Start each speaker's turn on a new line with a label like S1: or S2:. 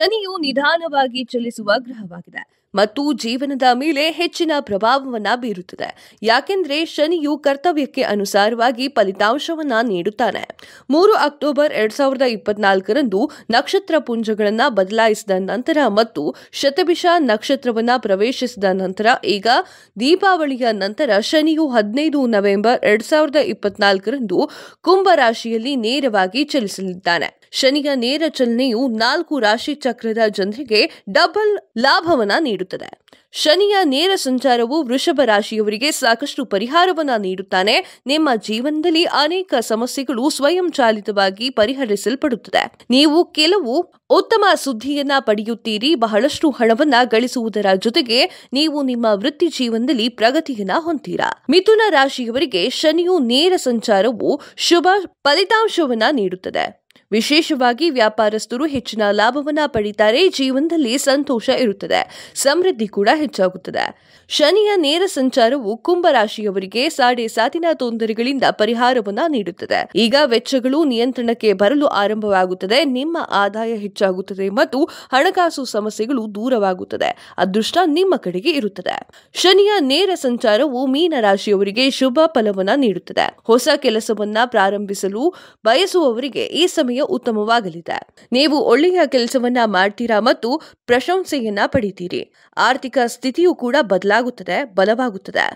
S1: ಶನಿಯು ನಿಧಾನವಾಗಿ ಚಲಿಸುವ ಗ್ರಹವಾಗಿದೆ. ಮತ್ತು ಜೀವನದ ಮೇಲೆ ಹೆಚ್ಚಿನ ಪ್ರಭಾವವನ್ನು ಬೀರುತ್ತದೆ. ಯಾಕೆಂದ್ರೆ ಶನಿಯು ಕರ್ತವ್ಯಕ್ಕೆ ಅನುಸಾರವಾಗಿ ಫಲಿತಾಂಶವನ್ನ ನೀಡುತ್ತಾನೆ. ಮೂರು ಅಕ್ಟೋಬರ್ ಎರಡ್ ಸಾವಿರದ ಇಪ್ಪತ್ನಾಲ್ಕರಂದು ನಕ್ಷತ್ರ ಪುಂಜಗಳನ್ನ ಬದಲಾಯಿಸಿದ ನಂತರ ಮತ್ತು ಶತಭಿಷ ನಕ್ಷತ್ರವನ್ನ ಪ್ರವೇಶಿಸಿದ ನಂತರ ಈಗ ದೀಪಾವಳಿಯ ನಂತರ ಶನಿಯು ಹದಿನೈದು ನವೆಂಬರ್ ಎರಡ್ ಸಾವಿರದ ಇಪ್ಪತ್ನಾಲ್ಕರಂದು ಕುಂಭ ರಾಶಿಯಲ್ಲಿ ನೇರವಾಗಿ ಚಲಿಸಲಿದ್ದಾನೆ. ಶನಿಯ ನೇರ ಚಲನೆಯು ನಾಲ್ಕು ರಾಶಿ ಚಕ್ರದ ಜನರಿಗೆ ಡಬಲ್ ಲಾಭವನ್ನ ನೀಡುತ್ತದೆ. ನೀಡುತ್ತದೆ ಶನಿಯ ನೇರ ಸಂಚಾರವು ವೃಷಭ ರಾಶಿಯವರಿಗೆ ಸಾಕಷ್ಟು ಪರಿಹಾರವನ್ನ ನೀಡುತ್ತಾನೆ. ನಿಮ್ಮ ಜೀವನದಲ್ಲಿ ಅನೇಕ ಸಮಸ್ಯೆಗಳು ಸ್ವಯಂಚಾಲಿತವಾಗಿ ಪರಿಹರಿಸಲ್ಪಡುತ್ತದೆ. ನೀವು ಕೆಲವು ಉತ್ತಮ ಸುದ್ದಿಯನ್ನ ಪಡೆಯುತ್ತೀರಿ. ಬಹಳಷ್ಟು ಹಣವನ್ನ ಗಳಿಸುವುದರ ಜೊತೆಗೆ ನೀವು ನಿಮ್ಮ ವೃತ್ತಿ ಜೀವನದಲ್ಲಿ ಪ್ರಗತಿಯನ್ನ ಹೊಂದೀರಾ ಮಿಥುನ ರಾಶಿಯವರಿಗೆ ಶನಿಯು ನೇರ ಸಂಚಾರವು ಶುಭ ಫಲಿತಾಂಶವನ್ನ ನೀಡುತ್ತದೆ. ವಿಶೇಷವಾಗಿ ವ್ಯಾಪಾರಸ್ಥರು ಹೆಚ್ಚಿನ ಲಾಭವನ್ನ ಪಡೀತಾರೆ. ಜೀವನದಲ್ಲಿ ಸಂತೋಷ ಇರುತ್ತದೆ. ಸಮೃದ್ಧಿ ಕೂಡ ಹೆಚ್ಚಾಗುತ್ತದೆ. ಶನಿಯ ನೇರ ಸಂಚಾರವು ಕುಂಭ ರಾಶಿಯವರಿಗೆ ಸಾಡೆ ಸಾತಿನ ತೊಂದರೆಗಳಿಂದ ಪರಿಹಾರವನ್ನ ನೀಡುತ್ತದೆ. ಈಗ ವೆಚ್ಚಗಳು ನಿಯಂತ್ರಣಕ್ಕೆ ಬರಲು ಆರಂಭವಾಗುತ್ತದೆ. ನಿಮ್ಮ ಆದಾಯ ಹೆಚ್ಚಾಗುತ್ತದೆ ಮತ್ತು ಹಣಕಾಸು ಸಮಸ್ಯೆಗಳು ದೂರವಾಗುತ್ತದೆ. ಅದೃಷ್ಟ ನಿಮ್ಮ ಕಡೆಗೆ ಇರುತ್ತದೆ. ಶನಿಯ ನೇರ ಸಂಚಾರವು ಮೀನ ರಾಶಿಯವರಿಗೆ ಶುಭ ಫಲವನ್ನ ನೀಡುತ್ತದೆ. ಹೊಸ ಕೆಲಸವನ್ನ ಪ್ರಾರಂಭಿಸಲು ಬಯಸುವವರಿಗೆ ಈ ಸಮಯ ಉತ್ತಮವಾಗಲಿದೆ. ನೀವು ಒಳ್ಳೆಯ ಕೆಲಸವನ್ನ ಮಾಡ್ತೀರಾ ಮತ್ತು ಪ್ರಶಂಸೆಯನ್ನ ಪಡಿತೀರಿ. ಆರ್ಥಿಕ ಸ್ಥಿತಿಯು ಕೂಡ ಬದಲಾಗುತ್ತದೆ ಬಲವಾಗುತ್ತದೆ.